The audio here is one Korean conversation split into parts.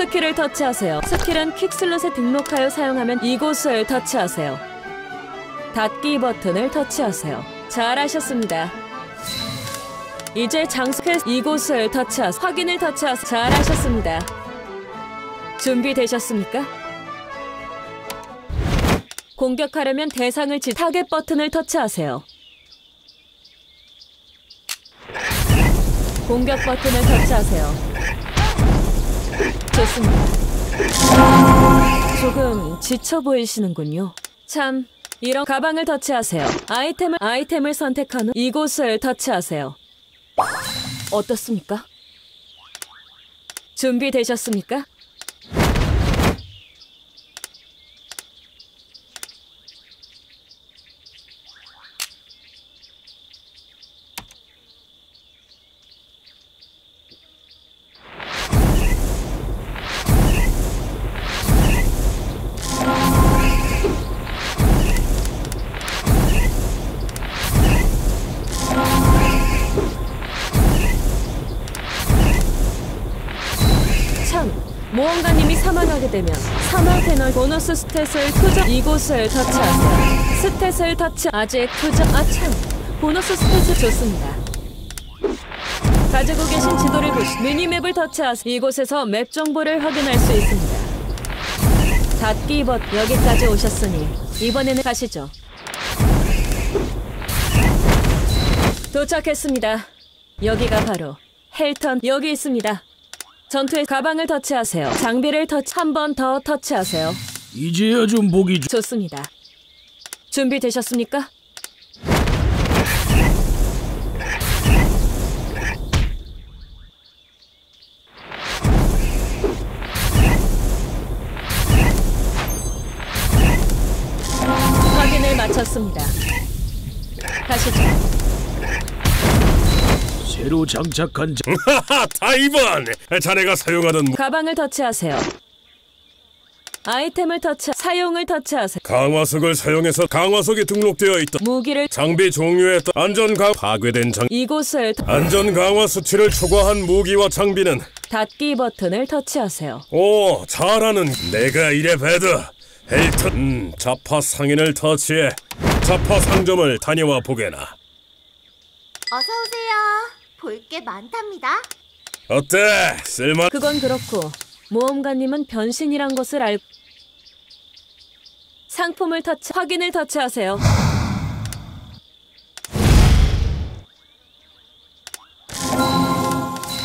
스킬을 터치하세요. 스킬은 quick slot에 등록하여 사용하면 이곳을 터치하세요. 닫기 버튼을 터치하세요. 잘하셨습니다. 이제 장소 이곳을 터치하세요. 확인을 터치하세요. 잘하셨습니다. 준비되셨습니까? 공격하려면 대상을 지 타겟 버튼을 터치하세요. 공격 버튼을 터치하세요. 좋습니다. 조금 지쳐 보이시는군요. 참, 이런 가방을 터치하세요. 아이템을 아이템을 선택한 후 이곳을 터치하세요. 어떻습니까? 준비되셨습니까? 모험가님이 사망하게 되면 사망 패널 보너스 stat을 투자 이곳을 터치하세요. stat을 터치 아직 투자 아참 보너스 stat이 좋습니다. 가지고 계신 지도를 보시 minimap을 터치하세요. 이곳에서 맵 정보를 확인할 수 있습니다. 닫기 버 여기까지 오셨으니 이번에는 가시죠. 도착했습니다. 여기가 바로 헬턴 여기 있습니다. 전투의 가방을 터치하세요. 장비를 터치 한 번 더 터치하세요. 이제야 좀 보기 좋. 좋습니다. 준비되셨습니까? 확인을 마쳤습니다. 새로 장착한 자. 하하, 타이번! 자네가 사용하던 무- 가방을 터치하세요. 아이템을 터치, 사용을 터치하세요. 강화석을 사용해서 강화석이 등록되어 있다. 무기를 장비 종류에 따라 안전 강 파괴된 장 이곳을 터- 안전 강화 수치를 초과한 무기와 장비는 닫기 버튼을 터치하세요. 오 잘하는 내가 이래 배드 헬턴 음, 자파 상인을 터치해 자파 상점을 다녀와 보게나 어서 오세요. 볼 게 많답니다. 어때 쓸만 그건 그렇고 모험가님은 변신이란 것을 알 상품을 터치 확인을 터치하세요.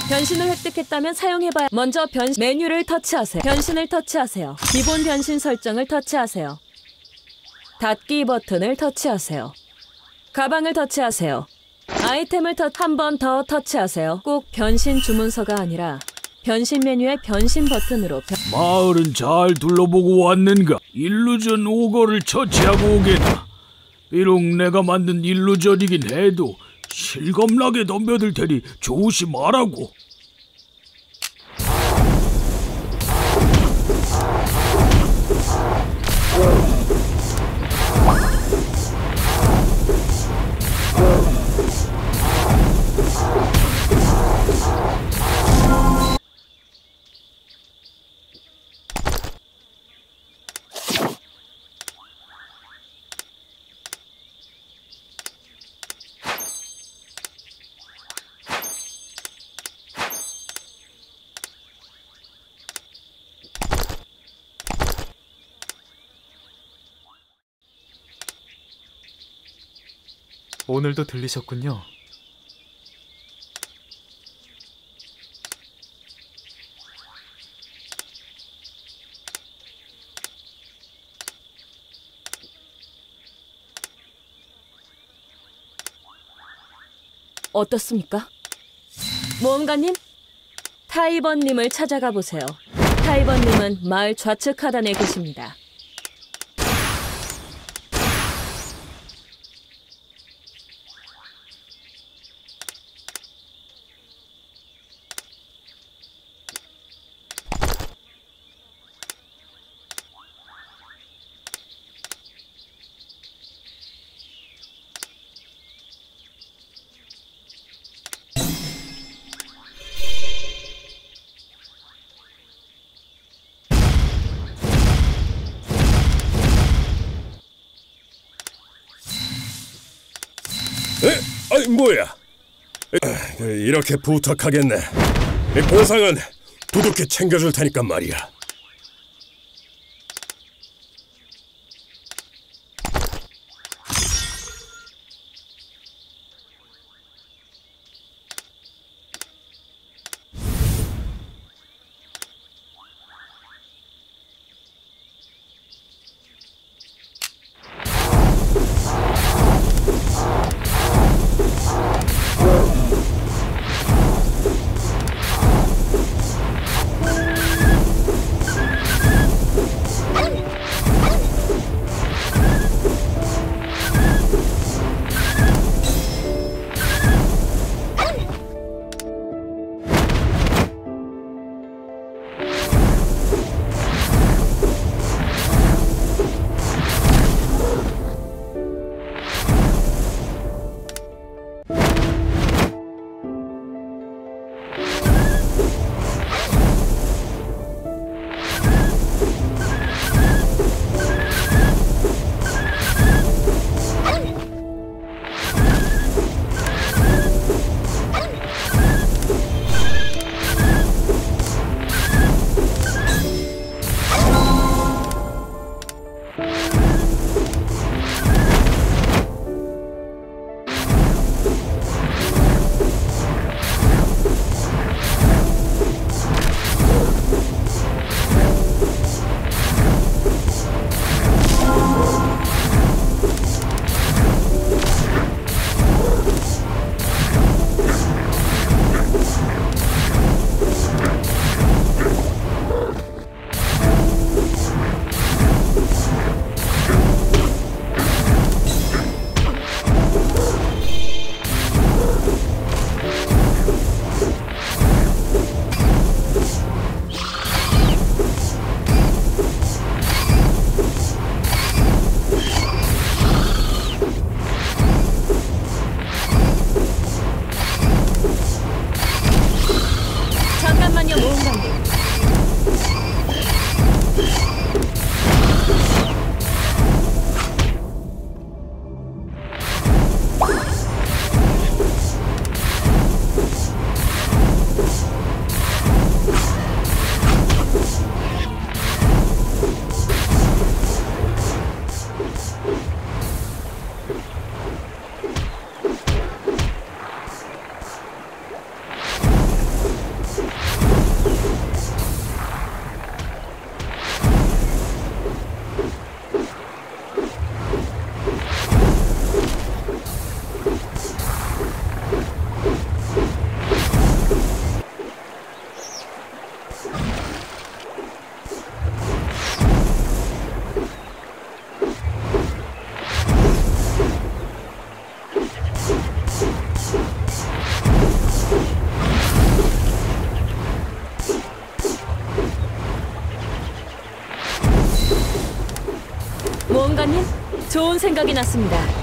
변신을 획득했다면 사용해봐야 먼저 변 메뉴를 터치하세요. 변신을 터치하세요. 기본 변신 설정을 터치하세요. 닫기 버튼을 터치하세요. 가방을 터치하세요. 아이템을 터한번 더 터치하세요. 꼭 변신 주문서가 아니라 변신 메뉴의 변신 버튼으로 변... 마을은 잘 둘러보고 왔는가? 일루전 오거를 처치하고 오게나. 비록 내가 만든 일루전이긴 해도 실검나게 덤벼들 테니 조심하라고. 오늘도 들리셨군요. 어떻습니까? 모험가님? 타이번님을 찾아가 보세요. 타이번님은 마을 좌측 하단에 계십니다. 이렇게 부탁하겠네. 이 보상은 두둑히 챙겨줄 테니까 말이야. 생각이 났습니다.